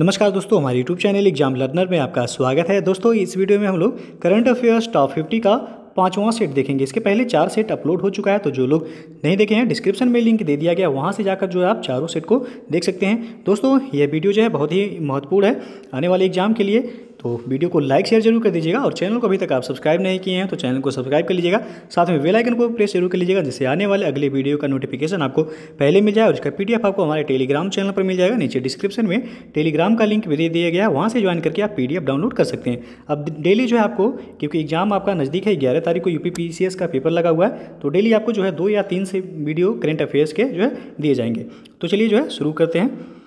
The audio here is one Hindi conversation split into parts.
नमस्कार दोस्तों, हमारे यूट्यूब चैनल एग्ज़ाम लर्नर में आपका स्वागत है। दोस्तों, इस वीडियो में हम लोग करंट अफेयर्स टॉप 50 का पांचवां सेट देखेंगे। इसके पहले चार सेट अपलोड हो चुका है तो जो लोग नहीं देखे हैं डिस्क्रिप्शन में लिंक दे दिया गया। वहाँ से जाकर जो है आप चारों सेट को देख सकते हैं। दोस्तों, यह वीडियो जो है बहुत ही महत्वपूर्ण है आने वाले एग्ज़ाम के लिए। तो वीडियो को लाइक शेयर ज़रूर कर दीजिएगा और चैनल को अभी तक आप सब्सक्राइब नहीं किए हैं तो चैनल को सब्सक्राइब कर लीजिएगा। साथ में बेल आइकन को प्रेस ज़रूर कर लीजिएगा जिससे आने वाले अगले वीडियो का नोटिफिकेशन आपको पहले मिल जाए और इसका पीडीएफ आपको हमारे टेलीग्राम चैनल पर मिल जाएगा। नीचे डिस्क्रिप्शन में टेलीग्राम का लिंक भी दे दिया गया है। वहाँ से ज्वाइन करके आप पीडीएफ डाउनलोड कर सकते हैं। अब डेली जो है आपको, क्योंकि एग्ज़ाम आपका नज़दीक है, ग्यारह तारीख को यूपी का पेपर लगा हुआ है तो डेली आपको जो है दो या तीन से वीडियो करेंट अफेयर्स के जो है दिए जाएँगे। तो चलिए जो है शुरू करते हैं।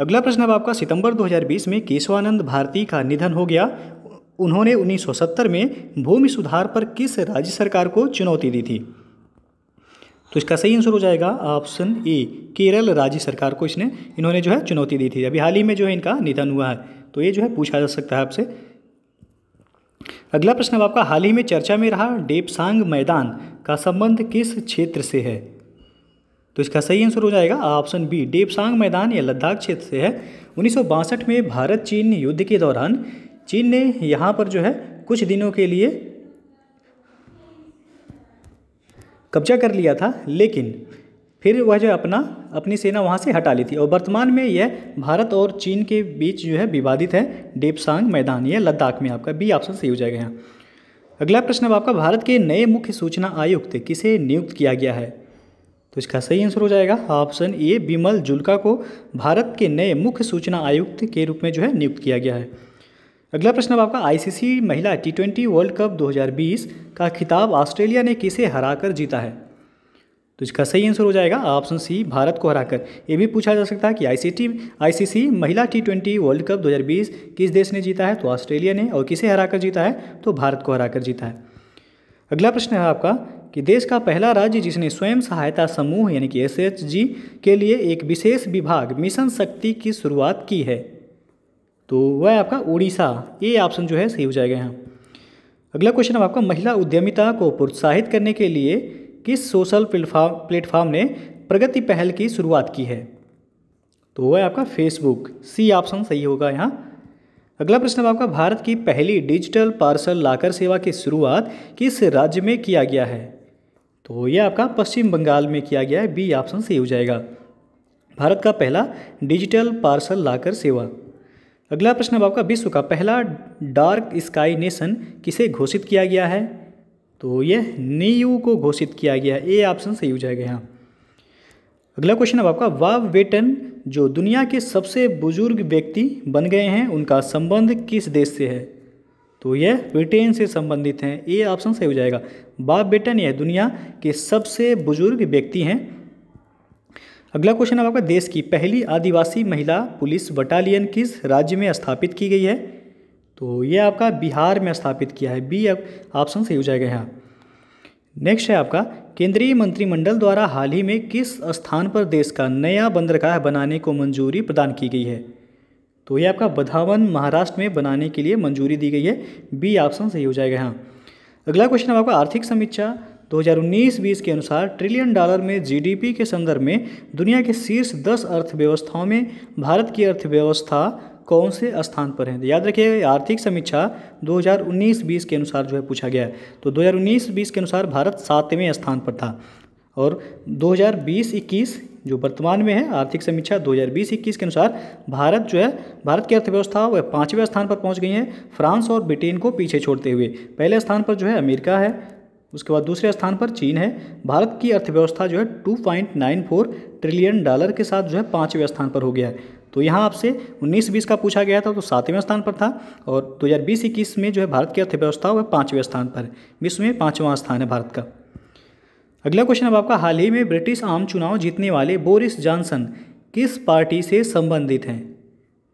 अगला प्रश्न अब आपका सितंबर 2020 में केशवानंद भारती का निधन हो गया। उन्होंने 1970 में भूमि सुधार पर किस राज्य सरकार को चुनौती दी थी? तो इसका सही आंसर हो जाएगा ऑप्शन ए, केरल राज्य सरकार को इसने, इन्होंने जो है चुनौती दी थी। अभी हाल ही में जो है इनका निधन हुआ है। तो ये जो है पूछा जा सकता है आपसे। अगला प्रश्न अब आपका हाल ही में चर्चा में रहा डेपसांग मैदान का संबंध किस क्षेत्र से है? तो इसका सही आंसर हो जाएगा ऑप्शन बी डेपसांग मैदान या लद्दाख क्षेत्र से है। उन्नीस सौ बासठ में भारत चीन युद्ध के दौरान चीन ने यहाँ पर जो है कुछ दिनों के लिए कब्जा कर लिया था, लेकिन फिर वह जो अपना, अपनी सेना वहाँ से हटा ली थी। और वर्तमान में यह भारत और चीन के बीच जो है विवादित है डेपसांग मैदान यह लद्दाख में। आपका बी ऑप्शन सही हो जाएगा यहाँ। अगला प्रश्न अब आपका, भारत के नए मुख्य सूचना आयुक्त किसे नियुक्त किया गया है? तो इसका सही आंसर हो जाएगा ऑप्शन ए बिमल जुल्का को भारत के नए मुख्य सूचना आयुक्त के रूप में जो है नियुक्त किया गया है। अगला प्रश्न अब आपका आईसीसी महिला टी ट्वेंटी वर्ल्ड कप 2020 का खिताब ऑस्ट्रेलिया ने किसे हराकर जीता है? तो इसका सही आंसर हो जाएगा ऑप्शन सी भारत को हराकर। ये भी पूछा जा सकता है कि आईसीटी आईसीसी महिला टी ट्वेंटी वर्ल्ड कप 2020 किस देश ने जीता है? तो ऑस्ट्रेलिया ने। और किसे हराकर जीता है? तो भारत को हराकर जीता है। अगला प्रश्न है आपका कि देश का पहला राज्य जिसने स्वयं सहायता समूह यानी कि एसएचजी के लिए एक विशेष विभाग, मिशन शक्ति की शुरुआत की है। तो वह आपका उड़ीसा ये ऑप्शन जो है सही हो जाएगा यहाँ। अगला क्वेश्चन अब आपका महिला उद्यमिता को प्रोत्साहित करने के लिए किस सोशल प्लेटफॉर्म प्लेटफॉर्म ने प्रगति पहल की शुरुआत की है? तो वह आपका फेसबुक सी ऑप्शन सही होगा यहाँ। अगला प्रश्न आपका भारत की पहली डिजिटल पार्सल लाकर सेवा की शुरुआत किस राज्य में किया गया है? तो यह आपका पश्चिम बंगाल में किया गया है, बी ऑप्शन सही हो जाएगा। भारत का पहला डिजिटल पार्सल लाकर सेवा। अगला प्रश्न अब आपका विश्व का पहला डार्क स्काई नेशन किसे घोषित किया गया है? तो यह नीयू को घोषित किया गया है, ए ऑप्शन सही हो जाएगा यहाँ। अगला क्वेश्चन अब आपका वाव वेटन जो दुनिया के सबसे बुज़ुर्ग व्यक्ति बन गए हैं, उनका संबंध किस देश से है? तो यह ब्रिटेन से संबंधित हैं ए ऑप्शन सही हो जाएगा। बाब बेटन यह दुनिया के सबसे बुज़ुर्ग व्यक्ति हैं। अगला क्वेश्चन है आपका देश की पहली आदिवासी महिला पुलिस बटालियन किस राज्य में स्थापित की गई है? तो ये आपका बिहार में स्थापित किया है। बी ऑप्शन सही हो जाएगा यहाँ। नेक्स्ट है आपका, केंद्रीय मंत्रिमंडल द्वारा हाल ही में किस स्थान पर देश का नया बंदरगाह बनाने को मंजूरी प्रदान की गई है? तो ये आपका बधावन महाराष्ट्र में बनाने के लिए मंजूरी दी गई है। बी ऑप्शन सही हो जाएगा यहाँ। अगला क्वेश्चन है आपका आर्थिक समीक्षा। 2019-20 के अनुसार ट्रिलियन डॉलर में जीडीपी के संदर्भ में दुनिया के शीर्ष 10 अर्थव्यवस्थाओं में भारत की अर्थव्यवस्था कौन से स्थान पर है? याद रखिए, आर्थिक समीक्षा 2019-20 के अनुसार जो है पूछा गया है। तो 2019-20 के अनुसार भारत सातवें स्थान पर था और 2020-21 जो वर्तमान में है, आर्थिक समीक्षा 2020-21 के अनुसार भारत जो है, भारत की अर्थव्यवस्था वह पाँचवें स्थान पर पहुँच गई है, फ्रांस और ब्रिटेन को पीछे छोड़ते हुए। पहले स्थान पर जो है, अमेरिका है, उसके बाद दूसरे स्थान पर चीन है। भारत की अर्थव्यवस्था जो है 2.94 ट्रिलियन डॉलर के साथ जो है, पाँचवें स्थान पर हो गया है। तो यहाँ आपसे 19-20 का पूछा गया था तो सातवें स्थान पर था, और 2020-21 में जो है, भारत की अर्थव्यवस्था वह पाँचवें स्थान पर विश्व में पाँचवा स्थान है भारत का। अगला क्वेश्चन अब आपका हाल ही में ब्रिटिश आम चुनाव जीतने वाले बोरिस जॉनसन किस पार्टी से संबंधित हैं?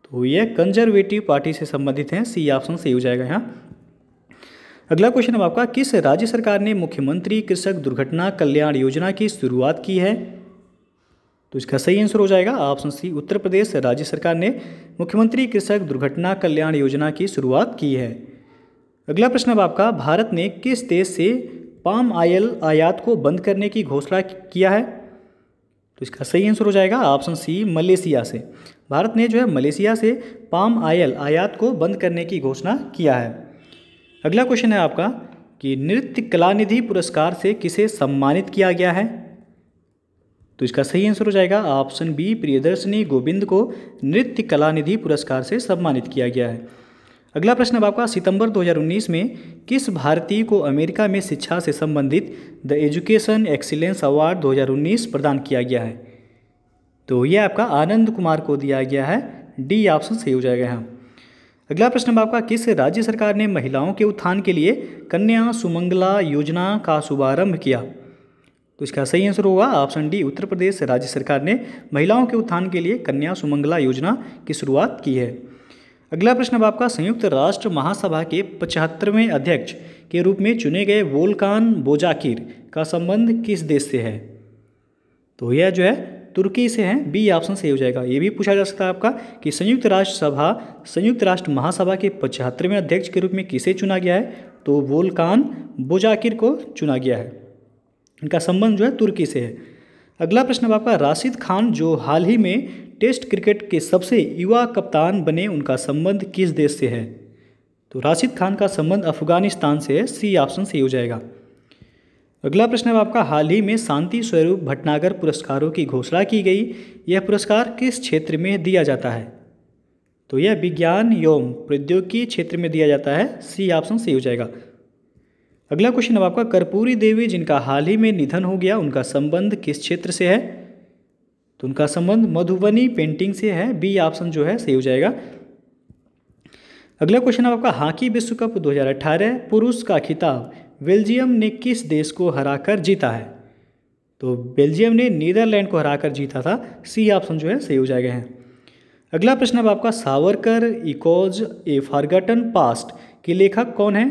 तो यह कंजर्वेटिव पार्टी से संबंधित हैं। सी ऑप्शन सही हो जाएगा यहाँ। अगला क्वेश्चन अब आपका, किस राज्य सरकार ने मुख्यमंत्री कृषक दुर्घटना कल्याण योजना की शुरुआत की है? तो इसका सही आंसर हो जाएगा। ऑप्शन सी उत्तर प्रदेश राज्य सरकार ने मुख्यमंत्री कृषक दुर्घटना कल्याण योजना की शुरुआत की है। अगला प्रश्न अब आपका, भारत ने किस देश से पाम आयल आयात को बंद करने की घोषणा किया है? तो इसका सही आंसर हो जाएगा ऑप्शन सी मलेशिया से। भारत ने जो है मलेशिया से पाम आयल आयात को बंद करने की घोषणा किया है। अगला क्वेश्चन है आपका कि नृत्य कलानिधि पुरस्कार से किसे सम्मानित किया गया है? तो इसका सही आंसर हो जाएगा ऑप्शन बी प्रियदर्शनी गोविंद को नृत्य कलानिधि पुरस्कार से सम्मानित किया गया है। अगला प्रश्न अब आपका सितंबर 2019 में किस भारतीय को अमेरिका में शिक्षा से संबंधित द एजुकेशन एक्सीलेंस अवार्ड 2019 प्रदान किया गया है? तो यह आपका आनंद कुमार को दिया गया है। डी ऑप्शन सही हो जाएगा यहाँ। अगला प्रश्न आपका, किस राज्य सरकार ने महिलाओं के उत्थान के लिए कन्या सुमंगला योजना का शुभारंभ किया? तो इसका सही आंसर होगा ऑप्शन डी, उत्तर प्रदेश राज्य सरकार ने महिलाओं के उत्थान के लिए कन्या सुमंगला योजना की शुरुआत की है। अगला प्रश्न अब आपका संयुक्त राष्ट्र महासभा के पचहत्तरवें अध्यक्ष के रूप में चुने गए वोल्कान बोजाकिर का संबंध किस देश से है? तो यह जो है, तुर्की से है, बी ऑप्शन सही हो जाएगा। ये भी पूछा जा सकता है आपका कि संयुक्त राष्ट्र सभा, संयुक्त राष्ट्र महासभा के पचहत्तरवें अध्यक्ष के रूप में किसे चुना गया है? तो वोल्कान बोजाकिर को चुना गया है। इनका संबंध जो है, तुर्की से है। अगला प्रश्न अब आपका राशिद खान जो हाल ही में टेस्ट क्रिकेट के सबसे युवा कप्तान बने उनका संबंध किस देश से है? तो राशिद खान का संबंध अफ़गानिस्तान से है। सी ऑप्शन सही हो जाएगा। अगला प्रश्न है आपका। हाल ही में शांति स्वरूप भटनागर पुरस्कारों की घोषणा की गई। यह पुरस्कार किस क्षेत्र में दिया जाता है? तो यह विज्ञान एवं प्रौद्योगिकी क्षेत्र में दिया जाता है। सी ऑप्शन सही हो जाएगा। अगला क्वेश्चन अब आपका। कर्पूरी देवी, जिनका हाल ही में निधन हो गया, उनका संबंध किस क्षेत्र से है? तो उनका संबंध मधुबनी पेंटिंग से है। बी ऑप्शन जो है, सही हो जाएगा। अगला क्वेश्चन आपका, हॉकी विश्व कप 2018 पुरुष का खिताब, बेल्जियम ने किस देश को हराकर जीता है? तो बेल्जियम ने नीदरलैंड को हराकर जीता था। सी ऑप्शन जो है, सही हो जाएगा है। अगला प्रश्न अब आपका, Savarkar, echoes, a forgotten, past के लेखक कौन है?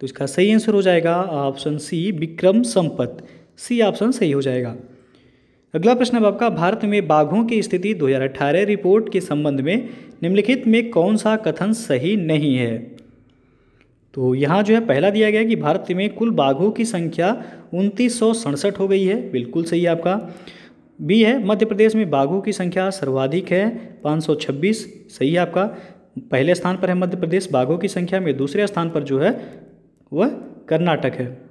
तो इसका सही आंसर हो जाएगा option C Vikram Sampat. C option सही हो जाएगा। अगला प्रश्न अब आपका, भारत में बाघों की स्थिति 2018 रिपोर्ट के संबंध में निम्नलिखित में कौन सा कथन सही नहीं है? तो यहाँ जो है, पहला दिया गया कि भारत में कुल बाघों की संख्या उनतीस हो गई है, बिल्कुल सही है आपका। बी है, मध्य प्रदेश में बाघों की संख्या सर्वाधिक है 526 सही है आपका। पहले स्थान पर है मध्य प्रदेश, बाघों की संख्या में दूसरे स्थान पर जो है, वह कर्नाटक है।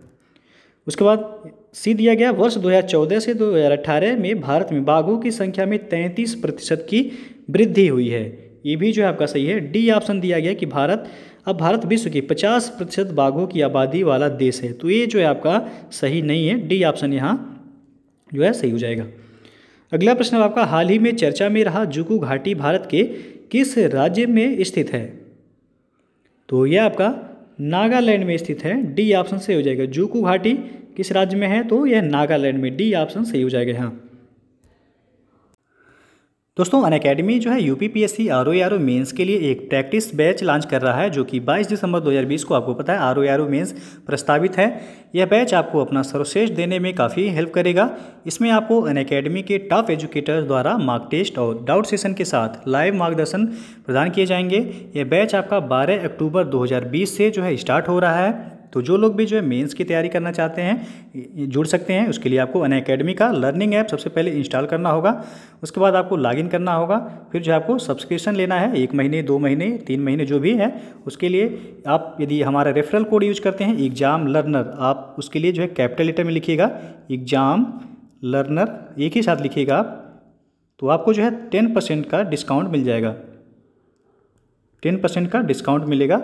उसके बाद सी दिया गया वर्ष 2014 से 2018 में भारत में बाघों की संख्या में 33 प्रतिशत की वृद्धि हुई है। ये भी जो है आपका सही है। डी ऑप्शन दिया गया कि भारत, अब भारत विश्व की 50 प्रतिशत बाघों की आबादी वाला देश है। तो ये जो है आपका सही नहीं है। डी ऑप्शन यहाँ जो है सही हो जाएगा। अगला प्रश्न आपका हाल ही में चर्चा में रहा जुकू घाटी भारत के किस राज्य में स्थित है? तो यह आपका नागालैंड में स्थित है। डी ऑप्शन सही हो जाएगा जूकू घाटी। किस राज्य में है? तो यह नागालैंड में डी ऑप्शन सही हो जाएगा यहाँ। दोस्तों, अन अकेडमी जो है U P P S C R O R O mains के लिए एक प्रैक्टिस बैच लॉन्च कर रहा है, जो कि 22 दिसंबर 2020 को, आपको पता है R O R O mains प्रस्तावित है। यह बैच आपको अपना सर्वश्रेष्ठ देने में काफ़ी हेल्प करेगा। इसमें आपको अन अकेडमी के टॉप एजुकेटर्स द्वारा मार्क टेस्ट और डाउट सेशन के साथ लाइव मार्गदर्शन प्रदान किए जाएँगे। यह बैच आपका बारह अक्टूबर दो हज़ार बीस से जो है स्टार्ट हो रहा है। तो जो लोग भी जो है मेंस की तैयारी करना चाहते हैं जुड़ सकते हैं। उसके लिए आपको अन अकेडमी का लर्निंग ऐप सबसे पहले इंस्टॉल करना होगा। उसके बाद आपको लॉगिन करना होगा। फिर जो आपको सब्सक्रिप्शन लेना है। एक महीने, दो महीने, तीन महीने जो भी है, उसके लिए आप यदि हमारा रेफरल कोड यूज़ करते हैं एग्ज़ाम लर्नर आप उसके लिए जो है कैपिटल लेटर में लिखिएगा। एग्ज़ाम लर्नर एक ही साथ लिखिएगा आप तो आपको जो है टेन परसेंट का डिस्काउंट मिल जाएगा। टेन परसेंट का डिस्काउंट मिलेगा।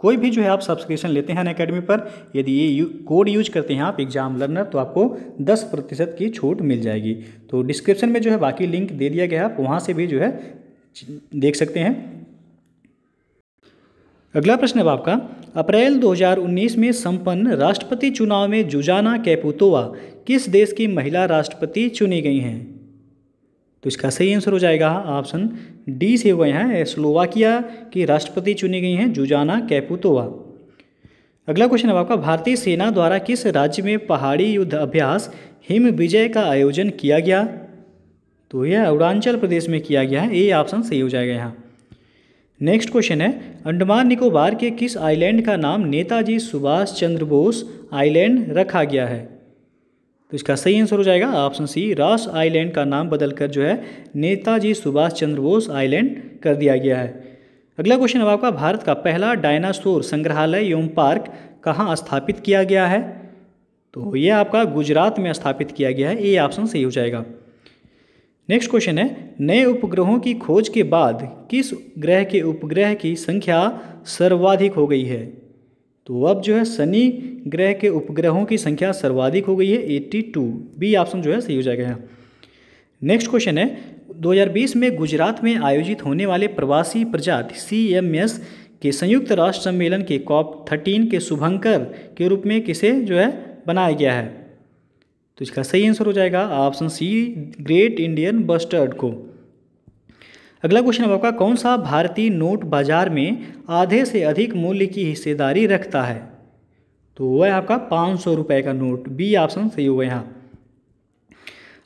कोई भी जो है आप सब्सक्रिप्शन लेते हैं अकेडमी पर यदि ये यू, कोड यूज़ करते हैं आप एग्ज़ाम लर्नर तो आपको 10 प्रतिशत की छूट मिल जाएगी। तो डिस्क्रिप्शन में जो है बाकी लिंक दे दिया गया है आप वहाँ से भी जो है देख सकते हैं। अगला प्रश्न है आपका अप्रैल 2019 में संपन्न राष्ट्रपति चुनाव में जुजाना कैपुतोवा किस देश की महिला राष्ट्रपति चुनी गई हैं? तो इसका सही आंसर हो जाएगा ऑप्शन डी से हुए हैं स्लोवाकिया की राष्ट्रपति चुनी गई हैं जुजाना कैपुतोवा। अगला क्वेश्चन है आपका, भारतीय सेना द्वारा किस राज्य में पहाड़ी युद्ध अभ्यास, हिम विजय का आयोजन किया गया? तो यह अरुणाचल प्रदेश में किया गया है, ये ऑप्शन सही हो जाएगा यहाँ। नेक्स्ट क्वेश्चन है, अंडमान निकोबार के किस आइलैंड का नाम नेताजी सुभाष चंद्र बोस आइलैंड रखा गया है? तो इसका सही आंसर हो जाएगा ऑप्शन सी रास आइलैंड का नाम बदलकर जो है नेताजी सुभाष चंद्र बोस आइलैंड कर दिया गया है। अगला क्वेश्चन अब आपका भारत का पहला डायनासोर संग्रहालय एवं पार्क कहाँ स्थापित किया गया है? तो ये आपका गुजरात में स्थापित किया गया है, ये ऑप्शन सही हो जाएगा। नेक्स्ट क्वेश्चन है, नए उपग्रहों की खोज के बाद किस ग्रह के उपग्रह की संख्या सर्वाधिक हो गई है? तो अब जो है शनि ग्रह के उपग्रहों की संख्या सर्वाधिक हो गई है 82 बी ऑप्शन जो है सही हो जाएगा यहाँ। नेक्स्ट क्वेश्चन है 2020 में गुजरात में आयोजित होने वाले प्रवासी प्रजाति सीएमएस के संयुक्त राष्ट्र सम्मेलन के कॉप थर्टीन के शुभंकर के रूप में किसे जो है बनाया गया है? तो इसका सही आंसर हो जाएगा option C great Indian bustard को। अगला क्वेश्चन है आपका, कौन सा भारतीय नोट बाज़ार में आधे से अधिक मूल्य की हिस्सेदारी रखता है? तो वह आपका पाँच सौ रुपये का नोट, बी ऑप्शन, सही होगा यहाँ।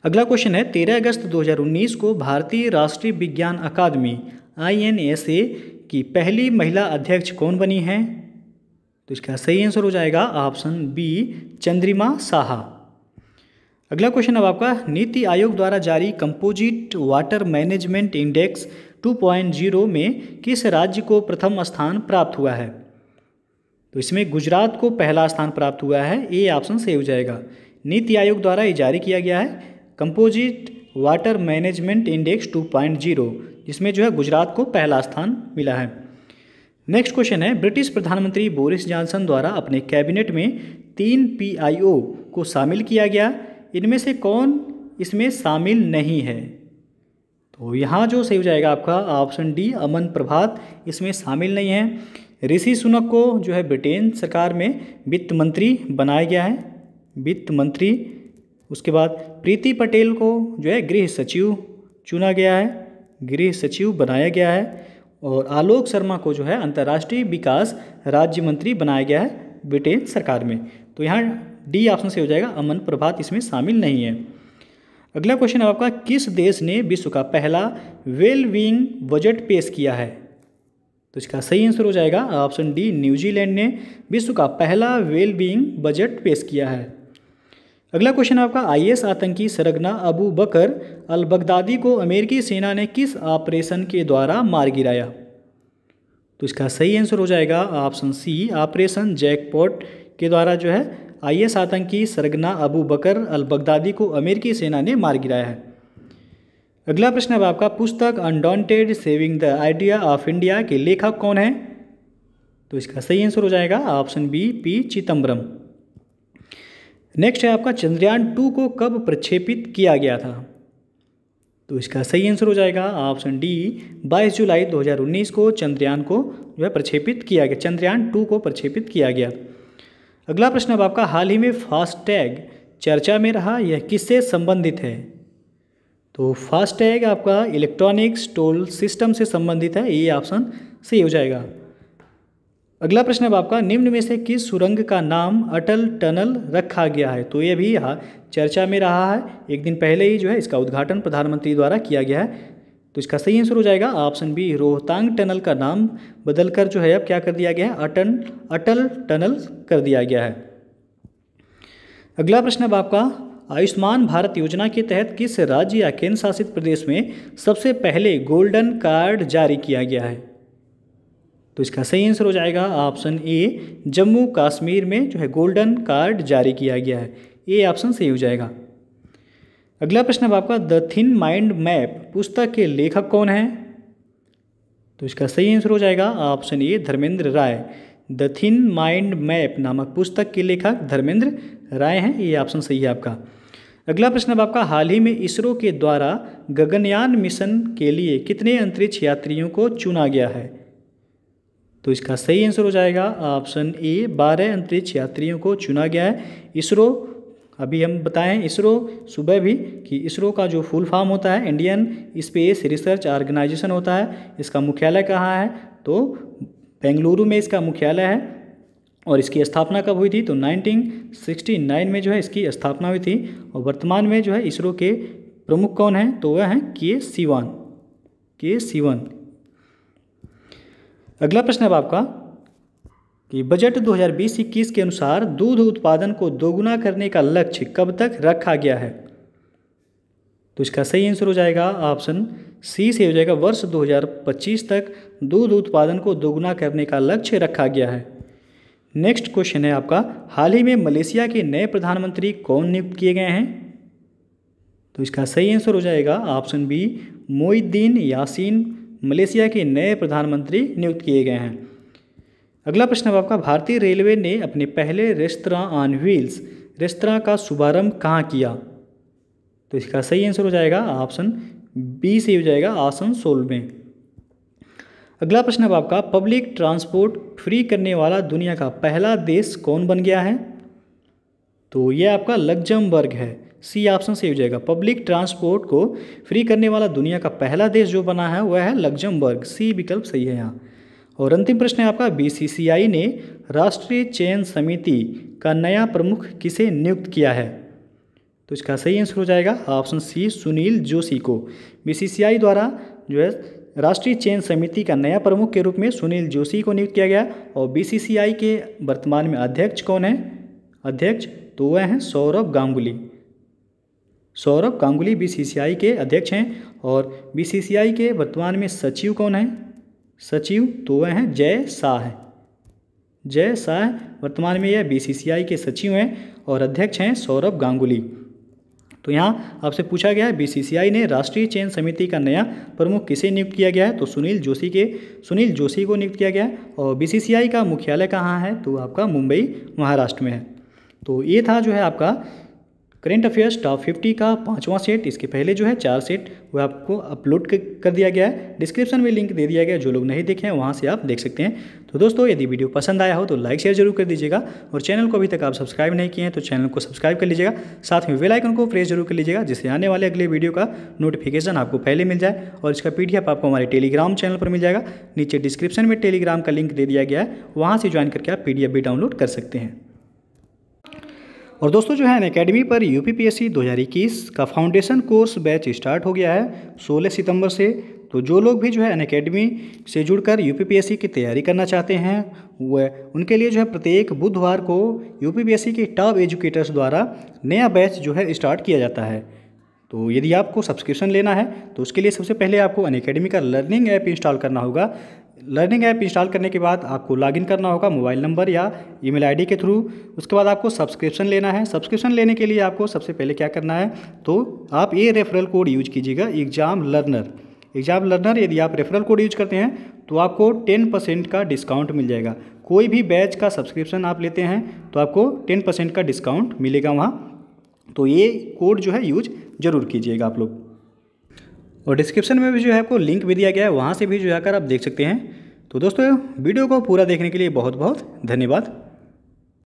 अगला क्वेश्चन है, तेरह अगस्त 2019 को भारतीय राष्ट्रीय विज्ञान अकादमी, आई की पहली महिला अध्यक्ष कौन बनी है? तो इसका सही आंसर हो जाएगा ऑप्शन बी चंद्रिमा साहा। अगला क्वेश्चन अब आपका, नीति आयोग द्वारा जारी कंपोजिट वाटर मैनेजमेंट इंडेक्स 2.0 में किस राज्य को प्रथम स्थान प्राप्त हुआ है? तो इसमें गुजरात को पहला स्थान प्राप्त हुआ है ए ऑप्शन सही हो जाएगा। नीति आयोग द्वारा ये जारी किया गया है कंपोजिट वाटर मैनेजमेंट इंडेक्स 2.0 जिसमें जो है गुजरात को पहला स्थान मिला है। नेक्स्ट क्वेश्चन है, ब्रिटिश प्रधानमंत्री बोरिस जॉनसन द्वारा अपने कैबिनेट में तीन पीआईओ को शामिल किया गया। इनमें से कौन इसमें शामिल नहीं है? तो यहाँ जो सही हो जाएगा आपका ऑप्शन डी अमन प्रभात, इसमें शामिल नहीं है। ऋषि सुनक को जो है ब्रिटेन सरकार में वित्त मंत्री बनाया गया है। वित्त मंत्री, उसके बाद प्रीति पटेल को जो है गृह सचिव चुना गया है। गृह सचिव बनाया गया है और आलोक शर्मा को जो है अंतर्राष्ट्रीय विकास राज्य मंत्री बनाया गया है ब्रिटेन सरकार में। तो यहाँ डी ऑप्शन से हो जाएगा, अमन प्रभात इसमें शामिल नहीं है। अगला क्वेश्चन आपका, किस देश ने विश्व का पहला वेल बींग बजट पेश किया है? तो इसका सही आंसर हो जाएगा ऑप्शन डी न्यूजीलैंड ने विश्व का पहला वेल बींग बजट पेश किया है। अगला क्वेश्चन आपका आईएस आतंकी सरगना अबू बकर अल बगदादी को अमेरिकी सेना ने किस ऑपरेशन के द्वारा मार गिराया? तो इसका सही आंसर हो जाएगा ऑप्शन सी ऑपरेशन जैकपॉट के द्वारा जो है आईएस आतंकी सरगना, अबू बकर अल बगदादी को अमेरिकी सेना ने मार गिराया है। अगला प्रश्न अब आपका, पुस्तक undaunted saving the idea of India के लेखक कौन है? तो इसका सही आंसर हो जाएगा option B P Chidambaram next है आपका, चंद्रयान टू को कब प्रक्षेपित किया गया था? तो इसका सही आंसर हो जाएगा ऑप्शन डी 22 जुलाई 2019 को चंद्रयान को जो है प्रक्षेपित किया गया, चंद्रयान टू को प्रक्षेपित किया गया। अगला प्रश्न अब आपका हाल ही में फास्टैग चर्चा में रहा, यह किससे संबंधित है? तो फास्टैग आपका इलेक्ट्रॉनिक्स टोल सिस्टम से संबंधित है, ये ऑप्शन सही हो जाएगा। अगला प्रश्न अब आपका, निम्न में से किस सुरंग का नाम अटल टनल रखा गया है? तो ये भी चर्चा में रहा है, एक दिन पहले ही जो है इसका उद्घाटन प्रधानमंत्री द्वारा किया गया है। तो इसका सही आंसर हो जाएगा ऑप्शन बी रोहतांग टनल का नाम बदलकर जो है, अब क्या कर दिया गया है? अटल अटल टनल कर दिया गया है। अगला प्रश्न अब आपका, आयुष्मान भारत योजना के तहत किस राज्य या केंद्र शासित प्रदेश में सबसे पहले गोल्डन कार्ड जारी किया गया है? तो इसका सही आंसर हो जाएगा ऑप्शन ए जम्मू कश्मीर में जो है गोल्डन कार्ड जारी किया गया है। ए ऑप्शन सही हो जाएगा। अगला प्रश्न अब आपका, द थिन माइंड मैप पुस्तक के लेखक कौन है? तो इसका सही आंसर हो जाएगा option A Dharmendra Rai. The thin mind map नामक पुस्तक के लेखक धर्मेंद्र राय हैं, ये ऑप्शन सही है आपका। अगला प्रश्न अब आपका, हाल ही में इसरो के द्वारा गगनयान मिशन के लिए कितने अंतरिक्ष यात्रियों को चुना गया है? तो इसका सही आंसर हो जाएगा, ऑप्शन ए, बारह अंतरिक्ष यात्रियों को चुना गया है। इसरो अभी हम बताएँ इसरो, सुबह भी कि इसरो का जो फुल फॉर्म होता है, इंडियन स्पेस रिसर्च ऑर्गेनाइजेशन होता है, इसका मुख्यालय कहाँ है? तो बेंगलुरु में इसका मुख्यालय है और इसकी स्थापना कब हुई थी? तो 1969 में जो है इसकी स्थापना हुई थी और वर्तमान में जो है इसरो के प्रमुख कौन हैं? तो वह हैं के सिवान, के सिवन। अगला प्रश्न है आपका। कि बजट 2020-21 के अनुसार दूध उत्पादन को दोगुना करने का लक्ष्य कब तक रखा गया है? तो इसका सही आंसर हो जाएगा ऑप्शन सी से हो जाएगा वर्ष 2025 तक दूध उत्पादन को दोगुना करने का लक्ष्य रखा गया है। नेक्स्ट क्वेश्चन है आपका, हाल ही में मलेशिया के नए प्रधानमंत्री कौन नियुक्त किए गए हैं? तो इसका सही आंसर हो जाएगा option B Muhyiddin Yassin, Malaysia के नए प्रधानमंत्री नियुक्त किए गए हैं। अगला प्रश्न है आपका, भारतीय रेलवे ने अपने पहले रेस्तरा ऑन व्हील्स रेस्तरा का शुभारंभ कहाँ किया? तो इसका सही आंसर हो जाएगा ऑप्शन बी से हो जाएगा आसन आसनसोल में। अगला प्रश्न है आपका पब्लिक ट्रांसपोर्ट फ्री करने वाला दुनिया का पहला देश कौन बन गया है? तो यह आपका लग्जमबर्ग है। सी ऑप्शन सही हो जाएगा पब्लिक ट्रांसपोर्ट को फ्री करने वाला दुनिया का पहला देश जो बना है, वह है लग्जमबर्ग। सी विकल्प सही है यहाँ। और अंतिम प्रश्न है आपका बीसीसीआई ने राष्ट्रीय चयन समिति का नया प्रमुख किसे नियुक्त किया है? तो इसका सही आंसर हो जाएगा ऑप्शन सी, सुनील जोशी को। बीसीसीआई द्वारा जो है, राष्ट्रीय चयन समिति का नया प्रमुख के रूप में सुनील जोशी को नियुक्त किया गया और बीसीसीआई के वर्तमान में अध्यक्ष कौन है? अध्यक्ष तो वह हैं सौरभ गांगुली। सौरभ गांगुली बीसीसीआई के अध्यक्ष हैं और बीसीसीआई के वर्तमान में सचिव कौन है? सचिव तो वह हैं जय शाह जय शाह वर्तमान में यह बीसीसीआई के सचिव हैं और अध्यक्ष हैं सौरभ गांगुली। तो यहाँ आपसे पूछा गया है बीसीसीआई ने राष्ट्रीय चयन समिति का नया प्रमुख किसे नियुक्त किया गया है? तो सुनील जोशी के, सुनील जोशी को नियुक्त किया गया है और बीसीसीआई का मुख्यालय कहाँ है? तो आपका मुंबई, महाराष्ट्र में है। तो ये था जो है आपका करेंट अफेयर्स टॉप फिफ्टी का पांचवा सेट इसके पहले जो है चार सेट वो आपको अपलोड कर दिया गया है। डिस्क्रिप्शन में लिंक दे दिया गया जो लोग नहीं देखे हैं, वहाँ से आप देख सकते हैं। तो दोस्तों, यदि वीडियो पसंद आया हो तो लाइक शेयर ज़रूर कर दीजिएगा। और चैनल को अभी तक आप सब्सक्राइब नहीं किए हैं तो चैनल को सब्सक्राइब कर लीजिएगा। साथ में वेल आइकन को प्रेस ज़रूर कर लीजिएगा, जिससे आने वाले अगले वीडियो का नोटिफिकेशन आपको पहले मिल जाए। और इसका पीडीएफ आपको हमारे टेलीग्राम चैनल पर मिल जाएगा। नीचे डिस्क्रिप्शन में टेलीग्राम का लिंक दे दिया गया है। वहाँ से ज्वाइन करके आप पीडीएफ भी डाउनलोड कर सकते हैं। और दोस्तों जो है अन अकेडमी पर यू पी पी का फाउंडेशन कोर्स बैच स्टार्ट हो गया है 16 सितंबर से। तो जो लोग भी जो है अन अकेडमी से जुड़कर यू पी पी की तैयारी करना चाहते हैं, वह उनके लिए जो है, प्रत्येक बुधवार को यू पी पी के टॉप एजुकेटर्स द्वारा नया बैच जो है स्टार्ट किया जाता है। तो यदि आपको सब्सक्रिप्शन लेना है तो उसके लिए सबसे पहले आपको अन का लर्निंग ऐप इंस्टॉल करना होगा। लर्निंग ऐप इंस्टॉल करने के बाद आपको लॉगिन करना होगा मोबाइल नंबर या ईमेल आईडी के थ्रू। उसके बाद आपको सब्सक्रिप्शन लेना है। सब्सक्रिप्शन लेने के लिए आपको सबसे पहले क्या करना है? तो आप ये रेफरल कोड यूज़ कीजिएगा एग्ज़ाम लर्नर एग्ज़ाम लर्नर यदि आप रेफरल कोड यूज़ करते हैं तो आपको टेन परसेंट का डिस्काउंट मिल जाएगा। कोई भी बैच का सब्सक्रिप्शन आप लेते हैं तो आपको टेन परसेंट का डिस्काउंट मिलेगा वहाँ। तो ये कोड जो है यूज़ ज़रूर कीजिएगा आप लोग। और डिस्क्रिप्शन में भी जो है आपको लिंक भी दिया गया है, वहाँ से भी जो जाकर आप देख सकते हैं। तो दोस्तों, वीडियो को पूरा देखने के लिए बहुत बहुत धन्यवाद।